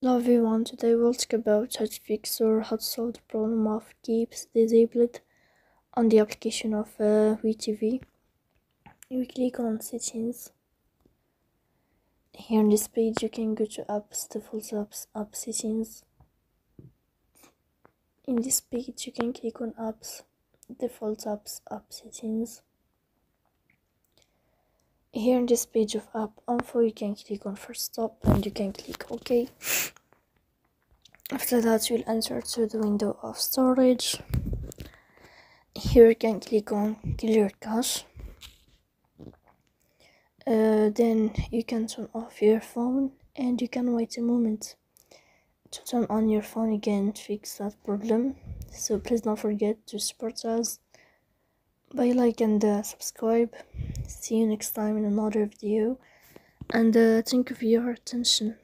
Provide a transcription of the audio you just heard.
Hello everyone, today we'll talk about how to fix or how to solve the problem of keeps disabled on the application of uh, WeTV. You click on settings. Here on this page you can go to apps, default apps, app settings. In this page you can click on apps, default apps, app settings. Here in this page of app info you can click on first stop and you can click OK. After that you'll enter to the window of storage. Here you can click on clear cache. Uh, then you can turn off your phone and you can wait a moment to turn on your phone again to fix that problem. So please don't forget to support us by like and uh, subscribe see you next time in another video and uh, thank you for your attention